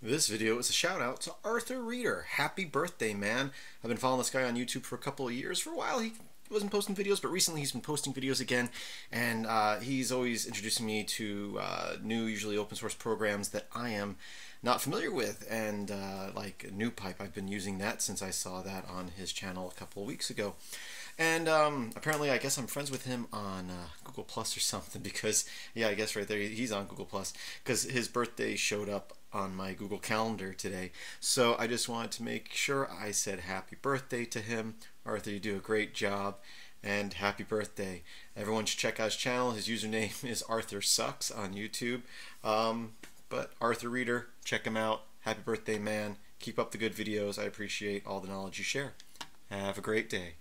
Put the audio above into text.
This video is a shout out to Arthur Reeder. Happy birthday, man. I've been following this guy on YouTube for a couple of years. For a while, he wasn't posting videos, but recently he's been posting videos again, and uh, he's always introducing me to uh, new, usually open source programs that I am not familiar with, and uh, like NewPipe. I've been using that since I saw that on his channel a couple of weeks ago. And um, apparently, I guess I'm friends with him on uh, Google Plus or something because, yeah, I guess right there he's on Google Plus because his birthday showed up on my Google Calendar today. So I just wanted to make sure I said happy birthday to him. Arthur, you do a great job. And happy birthday. Everyone should check out his channel. His username is Arthur Sucks on YouTube. Um, but Arthur Reeder, check him out. Happy birthday, man. Keep up the good videos. I appreciate all the knowledge you share. Have a great day.